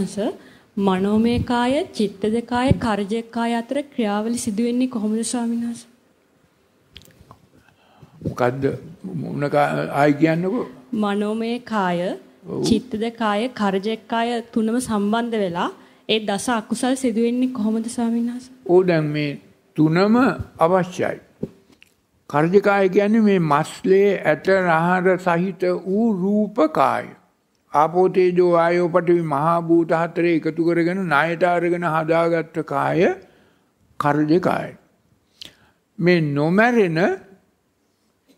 වහන්සේ මනෝමය කාය, චිත්තද කාය, කර්ජය කාය අතර ක්‍රියාවලි සිදු වෙන්නේ කොහොමද ස්වාමීන් වහන්සේ? මොකද්ද මොන ආයි කියන්නකෝ? මනෝමය කාය, චිත්තද කාය, කර්ජය කාය තුනම සම්බන්ධ වෙලා ඒ දස අකුසල් සිදු වෙන්නේ කොහොමද ස්වාමීන් වහන්සේ? ඕ දැන් මේ තුනම අවශ්‍යයි. කර්ජකාය කියන්නේ මේ මස්ලේ ඇට රහර සහිත වූ රූපකාය. ආපෝ තේජෝ ආයෝ පඨවි මහා භූත හතරේ එකතු කරගෙන ණයට අරගෙන හදාගත්ත කාය කර්ජකාය. මේ නොමැරෙන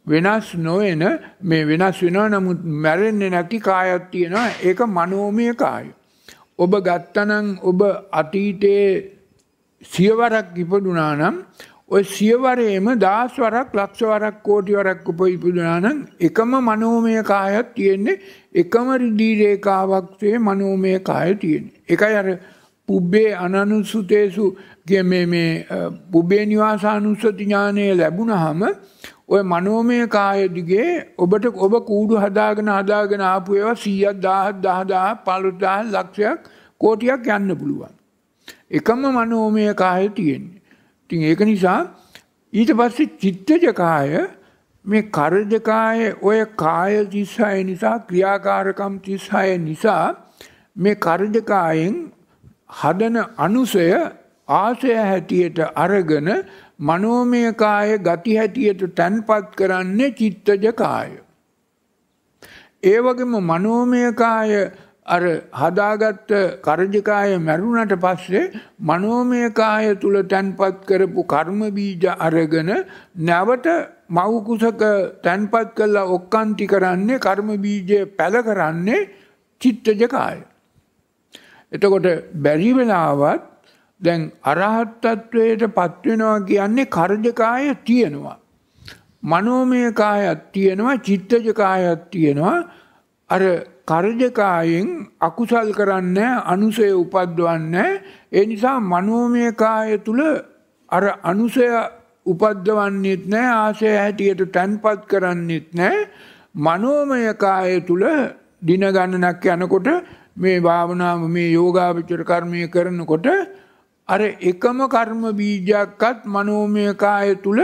වෙනස් නොවන මේ වෙනස් වෙනවා නමුත් මැරෙන්නේ නැති කායක් තියෙනවා ඒක මනෝමය කාය. ඔබ ගත්තනම් ඔබ අතීතයේ සියවරක් ඉපදුනා නම් ඔය සියවරේම දහස් වරක් ලක්ෂ වරක් කෝටි වරක් උපයිපදුනා නම් එකම මනෝමය කායක් තියෙන්නේ එකම රිදී රේඛාවක් මනෝමය කාය තියෙන්නේ. ඒකයි අර පුබ්බේ අනනුසුතේසු මේ මේ පුබ්බේ නිවාසානුස්සති ඥානය ලැබුණාම ඔය මනෝමය කාය දිගේ ඔබට ඔබ කූඩු හදාගෙන හදාගෙන ආපු ඒවා 100ක් 1000ක් 10000 15000 ලක්ෂයක් කෝටියක් යන්න පුළුවන්. එකම මනෝමය කාය තියෙන්නේ. ඉතින් ඒක නිසා ඊට පස්සේ චිත්තජ කාය මේ කරජ කාය ඔය කාය 36 නිසා ක්‍රියාකාරකම් 36 නිසා මේ කරජ කායෙන් හදන අනුසය ආශය හැටියට අරගෙන මනෝමය කාය ගති හැටියට තන්පත් කරන්නේ චිත්තජ කාය. ඒ වගේම මනෝමය කාය අර හදාගත්ත කරජකාය මැරුණට පස්සේ මනෝමය කාය තුල තන්පත් කරපු කර්ම බීජ අරගෙන නැවත මව් කුසක තන්පත් කළා ඔක්කාන්ති කරන්නේ කර්ම බීජය පැල කරන්නේ චිත්තජ කාය. එතකොට බැරි වෙලාවත් දැන් අරහත් තත්වයට පත් වෙනවා කියන්නේ කර්ජ කාය තියෙනවා. මනෝමය කායත් තියෙනවා චිත්තජ කායත් තියෙනවා අර කර්ජකායෙන් අකුසල් කරන්නේ අනුසය උපද්දවන්නේ ඒ නිසා මනෝමය කාය තුල අර අනුසය උපද්දවන්නේත් නැහැ ආශය හැටියට තන්පත් කරන්නේත් නැහැ මනෝමය කාය තුල දින ගණනක් යනකොට මේ භාවනාව මේ යෝගාවචර කර්මය කරනකොට අර එකම කර්ම බීජයක්වත් මනෝමය කාය තුල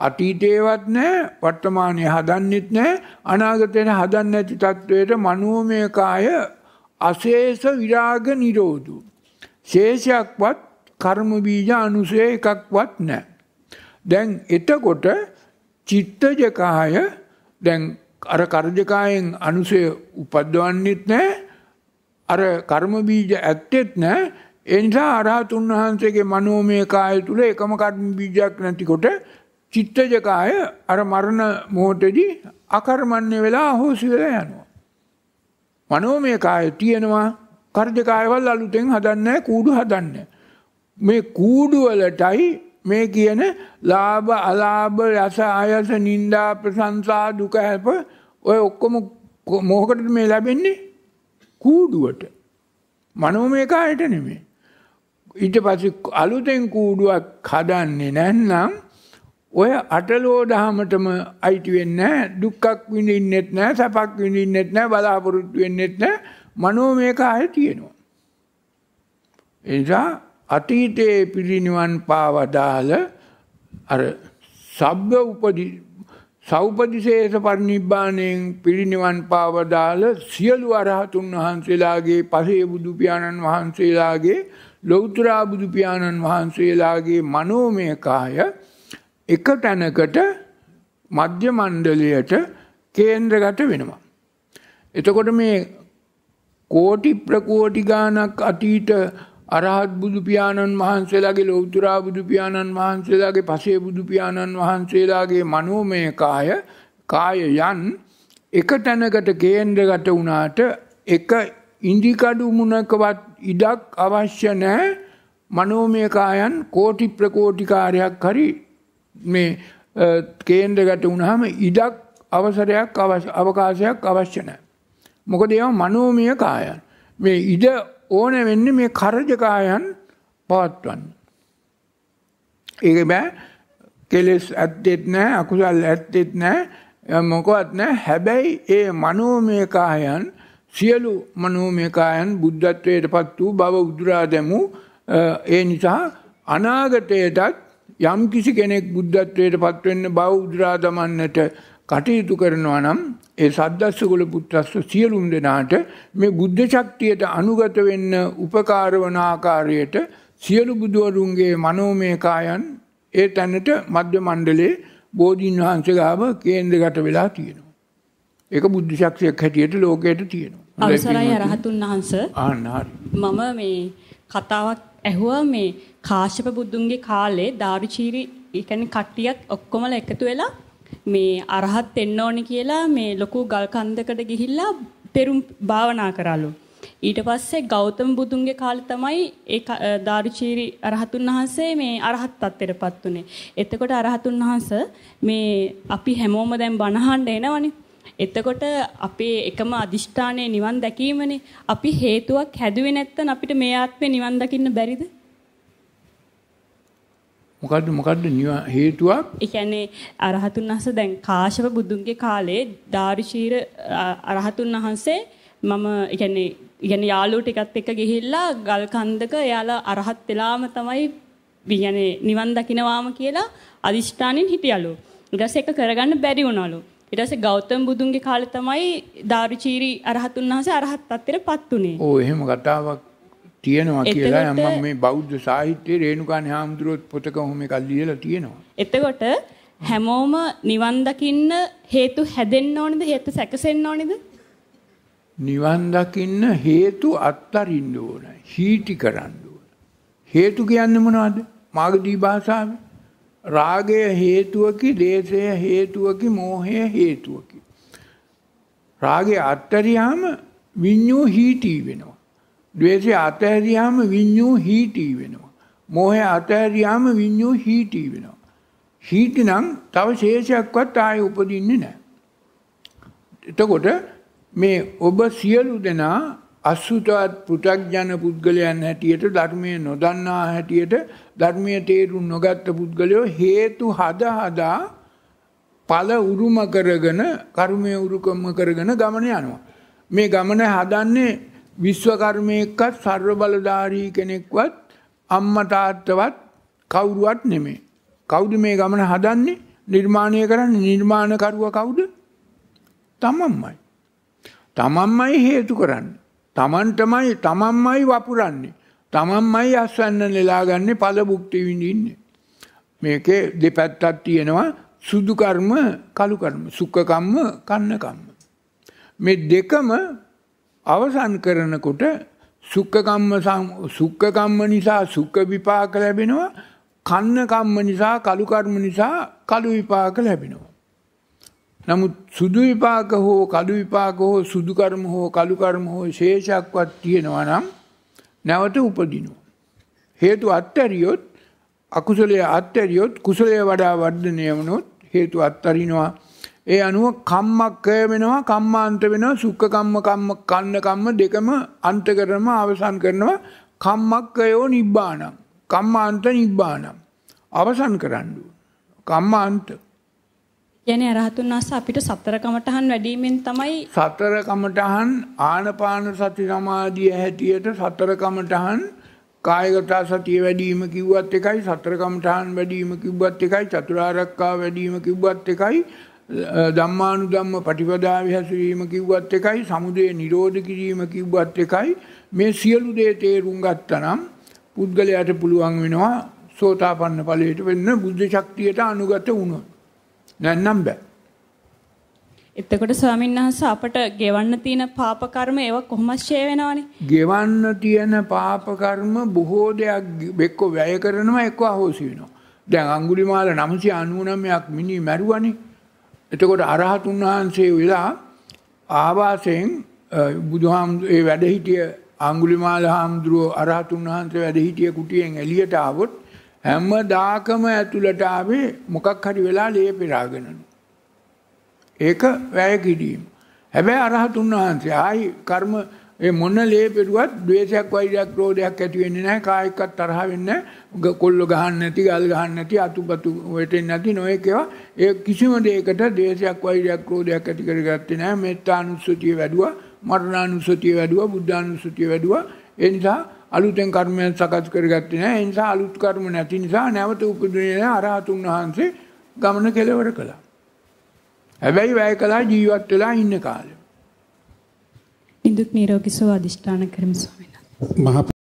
අතීතේවත් නැහැ වර්තමානයේ හදන්නෙත් නැහැ අනාගතේ හදන්නේ නැති තත්වයට මනෝමය කාය අශේෂ විරාග නිරෝධු. ශේෂයක්වත් කර්ම බීජ අනුසය එකක්වත් නැහැ දැන් එතකොට චිත්තජ කාය දැන් අර කර්ජකායෙන් අනුසය උපද්දවන්නෙත් නැහැ අර කර්ම බීජ ඇත්තෙත් නැහැ ඒ නිසා අරහතුන් වහන්සේගේ මනෝමය කාය තුල එකම කර්ම බීජයක් නැතිකොට චිත්තජ කාය අර මරණ මොහොතේදී අකර්මණ්‍ය වෙලා අහෝසි වෙලා යනවා. මනෝමය කාය තියෙනවා කර්ජ කායවල අලුතෙන් හදන්නේ කූඩු හදන්නේ. මේ කූඩු වලටයි මේ කියන ලාභ අලාභ යස ආයස නිന്ദා ප්‍රශංසා දුක හැප ඔය ඔක්කොම මොකකටද මේ ලැබෙන්නේ? කූඩුවට. මනෝමය කායට නෙමෙයි. ඊට පස්සේ අලුතෙන් කූඩුවක් හදන්නේ නැත්නම් ඔය අටලෝ දහමටම අයිති වෙන්නේ දුක්ඛක් විඳින්නෙත් නැහැ සැපක් විඳින්නෙත් නැහැ බලාපොරොත්තු වෙන්නෙත් නැහැ. මනෝමය කාය තියෙනවා. එනිසා අතීතයේ පිරිනිවන් පාවදාල අර සබ්බ උපදි සෞපදිශේෂ පරිනිබ්බාණයෙන් පිරිනිවන් පාවදාල සියලු අරහතුන් වහන්සේලාගේ පසේ බුදු පියාණන් වහන්සේලාගේ ලෞතර බුදු පියාණන් වහන්සේලාගේ මනෝමය කාය එක තැනකට මධ්‍ය මණ්ඩලයට කේන්ද්‍රගත වෙනවා. එතකොට මේ කෝටි ප්‍රකෝටි ගානක් අතීත අරහත් බුදු පියාණන් වහන්සේලාගේ ලෞතර බුදු පියාණන් වහන්සේලාගේ පසේ බුදු පියාණන් වහන්සේලාගේ මනෝමය කාය කාය යන් එක තැනකට කේන්ද්‍රගත වුණාට එක ඉන්දිකඩු මුණකවත් ඉඩක් අවශ්‍ය නැහැ මනෝමය කායන් කෝටි ප්‍රකෝටි කාර්යයක් හරි මේ කේන්ද්‍රගත වුණාම ඉඩක් අවසරයක් අවකාශයක් අවශ්‍ය නැහැ. මොකද ඒවා මනෝමය කායන්. මේ ඉඩ ඕන වෙන්නේ මේ කරජ කායන් පවත්වන්න. ඒක බෑ කෙලෙස් ඇත්තෙත් නැහැ අකුසල් ඇත්තෙත් නැහැ මොකවත් නැහැ හැබැයි ඒ මනෝමය කායන් සියලු මනෝමය කායන් බුද්ධත්වයට පත් වූ බව උදුරා දැමූ ඒ නිසා අනාගතයටත් යම් කිසි කෙනෙක් බුද්ධත්වයට පත් වෙන්න බව උදුරා දමන්නට කටයුතු කරනවා නම් ඒ සද්දස්සකුල පුත්‍රස්ස සියලුම් දෙනාට මේ බුද්ධ ශක්තියට අනුගත වෙන්න උපකාර වන ආකාරයට සියලු බුදුවරුන්ගේ මනෝමය කායන් ඒ තැනට මධ්‍ය මණ්ඩලයේ බෝධීන් වහන්සේ ගාව කේන්ද්‍රගත වෙලා තියෙනවා. ඒක බුද්ධ ශක්තියක් හැටියට ලෝකයට තියෙනවා. අවසරයි අරහතුන් වහන්ස. ආන්න හරි. මම මේ කතාවක් ඇහුවා මේ කාශ්‍යප බුදුන්ගේ කාලේ දාරුචීරි ඒ කියන්නේ කට්ටියක් ඔක්කොමලා එකතු වෙලා මේ අරහත් වෙන්න ඕනි කියලා මේ ලොකු ගල් කන්දකට ගිහිල්ලා පෙරුම් භාවනා කරලු. ඊට පස්සේ ගෞතම බුදුන්ගේ කාලේ තමයි ඒ දාරුචීරි අරහතුන් වහන්සේ මේ අරහත් ත්වයටපත් උනේ. එතකොට අරහතුන් වහන්සේ මේ අපි හැමෝම දැන් බණහන්න එනවනේ. එතකොට අපේ එකම අදිෂ්ඨානයේ නිවන් දැකීමනේ අපි හේතුවක් හැදුවේ නැත්නම් අපිට මේ ආත්මේ නිවන් දකින්න බැරිද? මොකද්ද මොකද්ද හේතුවක්? ඒ කියන්නේ අරහතුන් වහන්සේ දැන් කාශ්‍යප බුදුන්ගේ කාලේ දාරිශීර අරහතුන් වහන්සේ මම කියන්නේ කියන්නේ යාළුවෝ ටිකත් එක්ක ගිහිල්ලා ගල් කන්දක එයාලා අරහත් වෙලාම තමයි කියන්නේ නිවන් දකින්නවාම කියලා අදිෂ්ඨානෙන් හිටියලු. ඊට පස්සේ ඒක කරගන්න බැරි වුණලු. ඊට පස්සේ ගෞතම බුදුන්ගේ කාලේ තමයි දාරුචීරි අරහතුන් වහන්සේ අරහත් ත්වයටපත් උනේ. ඔව් එහෙම කතාවක් තියෙනවා කියලා මම මේ බෞද්ධ සාහිත්‍යයේ රේණුකාණේ හාමුදුරුවෝ පොතක ඔහොම එකක් ලියලා තියෙනවා. එතකොට හැමෝම නිවන් දකින්න හේතු හැදෙන්න ඕනේද හේතු සැකසෙන්න ඕනේද? නිවන් දකින්න හේතු අත්තරින්න ඕන. හීටි කරන්න ඕන. හේතු කියන්නේ මොනවද? මාගදී භාෂාවේ රාගය හේතුවකි, දේශය හේතුවකි, මෝහය හේතුවකි. රාගය අත්තරියාම විඤ්ඤෝ හීටි වෙනවා. ද්වේෂය අතහැරියාම විඤ්ඤෝ හීටි වෙනවා. මෝහය අතහැරියාම විඤ්ඤෝ හීටි වෙනවා. හීටි නම් තව ශේෂයක්වත් ආයේ උපදින්නේ නැහැ. එතකොට මේ ඔබ සියලු දෙනා අසුතවත් පෘථග්ජන පුද්ගලයන් හැටියට ධර්මයේ නොදන්නා හැටියට ධර්මයේ තේරුම් නොගත්ත පුද්ගලයෝ හේතු හද හදා ඵල උරුම කරගෙන කර්මයේ උරුකම කරගෙන ගමන යනවා. මේ ගමන හදන්නේ විශ්වකර්මයෙක්වත් සර්ව බලධාරී කෙනෙක්වත් අම්මා තාත්තවත් කවුරුවත් නෙමෙයි. කවුද මේ ගමන හදන්නේ? නිර්මාණය කරන්නේ නිර්මාණකරුවා කවුද? තමන්මයි. තමන්මයි හේතු කරන්නේ. තමන්ටමයි තමන්මයි වපුරන්නේ. තමන්මයි අස්වැන්න නෙලාගන්නේ ඵල භුක්ති විඳින්නේ. මේකේ දෙපැත්තක් තියෙනවා සුදු කර්ම කළු කර්ම සුඛ කම්ම කන්න කම්ම. මේ දෙකම අවසන් කරනකොට සුක්ඛ කම්ම සුක්ඛ කම්ම නිසා සුක්ඛ විපාක ලැබෙනවා කන්න කම්ම නිසා කලු කර්ම නිසා කලු විපාක ලැබෙනවා නමුත් සුදු විපාක හෝ කලු විපාක හෝ සුදු කර්ම හෝ කලු කර්ම හෝ ශේෂක්වත් තියෙනවා නම් නැවත උපදිනවා. හේතු අත්හැරියොත් අකුසලයේ අත්හැරියොත් කුසලයේ වඩා වර්ධනය වුණොත් හේතු අත්හරිනවා ඒ අනුව කම්මක්කය වෙනවා කම්මාන්ත වෙනවා සුක්ඛ කම්ම කම්ම කන්න කම්ම දෙකම අන්ත කරනම අවසන් කරනවා. කම්මක්කයෝ නිබ්බාණං. කම්මාන්ත නිබ්බාණං. අවසන් කරන්න කම්මාන්ත. යන්නේ අරහතුන් වහන්සේ අපිට සතර කමඨහන් වැඩිමෙන් තමයි සතර කමඨහන් ආනපාන සති සමාධිය හැටියට සතර කමඨහන් කායගත සතිය වැඩිම කිව්වත් එකයි සතර කමඨහන් වැඩිම කිව්වත් එකයි චතුරාර්යකා වැඩිම කිව්වත් එකයි ධම්මානුධම්ම පටිපදාවේ හැසිරීම කිව්වත් එකයි සමුදය නිරෝධ කිරීම කිව්වත් එකයි. මේ සියලු දේ තේරුම් ගත්තනම් පුද්ගලයාට පුළුවන් වෙනවා සෝතාපන්න ඵලයට වෙන්න බුද්ධ ශක්තියට අනුගත වුණොත්. නැත්නම් බෑ. එතකොට ස්වාමීන් වහන්සේ අපට ගෙවන්න තියෙන පාප කර්ම ඒවා කොහොමද ෂේ වෙනවනේ. ගෙවන්න තියෙන පාප කර්ම බොහෝ දෙයක් එක්ක වැය කරනවා එක්ක අහෝසි වෙනවා. දැන් අඟුලිමාල 999ක් මිනි මැරුවනේ. එතකොට අරහතුන් වහන්සේ වෙලා ආවාසයෙන් බුදුහාම ඒ වැඩ හිටිය අඟුලිමාල හාමුදුරුව අරහතුන් වහන්සේ වැඩ හිටිය කුටියෙන් එළියට ආවොත් හැමදාකම ඇතුළට ආවේ මොකක් හරි වෙලා ලේ පෙරාගෙනලු. ඒක වැය කිරීම. හැබැයි අරහතුන් වහන්සේ ආයි කර්ම ඒ මොන ලේ පෙරුවත් ද්වේෂයක් වෛරයක් ක්‍රෝධයක් ඇති වෙන්නේ නැහැ කායිකවත් තරහ වෙන්නේ නැහැ කොල්ල ගහන්න නැති ගල් ගහන්න නැති අතුපතු වෙටෙන්නේ නැති නොයෙක් ඒවා ඒ කිසිම දෙයකට ද්වේෂයක් වෛරයක් ක්‍රෝධයක් ඇති කරගත්තේ නැහැ මෙත්තානුස්සතිය වැඩුවා මරණානුස්සතිය වැඩුවා, බුද්ධානුස්සතිය වැඩුවා. ඒ නිසා අලුතෙන් කර්මයන් සකස් කරගත්තේ නැහැ. ඒ නිසා අලුත් කර්ම නැති නිසා නැවත උපදින අරහතුන් වහන්සේ ගමන කෙලවර කළා. හැබැයි වැය කළා ජීවත් වෙලා ඉන්න කාලේ. නිදුක් නිරෝගී සුව අධිෂ්ඨාන කරමු ස්වාමීනි. මහා